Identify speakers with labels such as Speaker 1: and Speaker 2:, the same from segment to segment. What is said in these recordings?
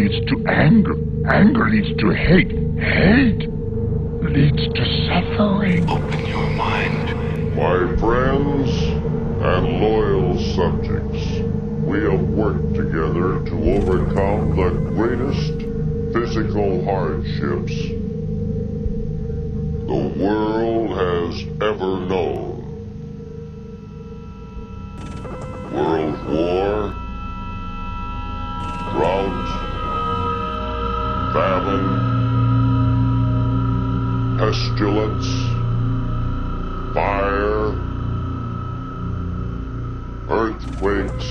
Speaker 1: Fear leads to anger. Anger leads to hate. Hate leads to suffering.
Speaker 2: Open your mind.
Speaker 3: My friends and loyal subjects, we have worked together to overcome the greatest physical hardships the world has ever known. Famine, pestilence, fire, earthquakes,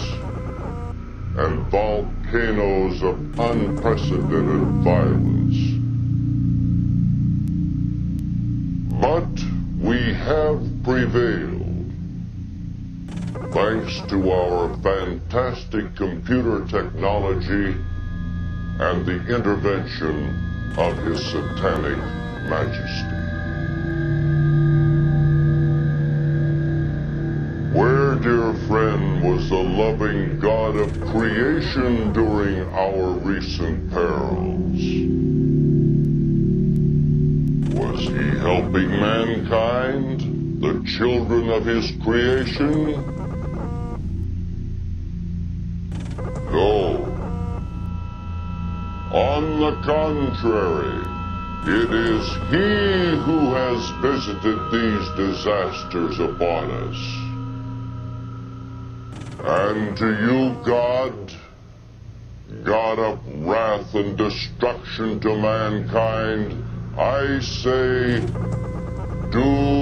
Speaker 3: and volcanoes of unprecedented violence. But we have prevailed thanks to our fantastic computer technology and the intervention of His Satanic Majesty. Where, dear friend, was the loving God of creation during our recent perils? Was he helping mankind, the children of his creation? On the contrary, it is He who has visited these disasters upon us. And to you, God, God of wrath and destruction to mankind, I say, do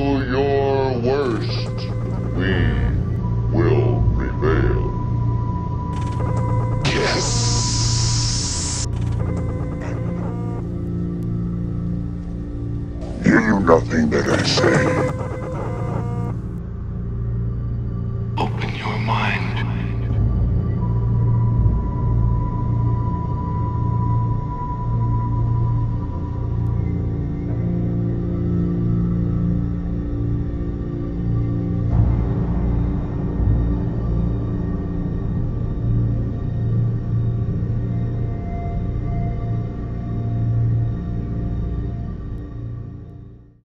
Speaker 1: nothing that I say.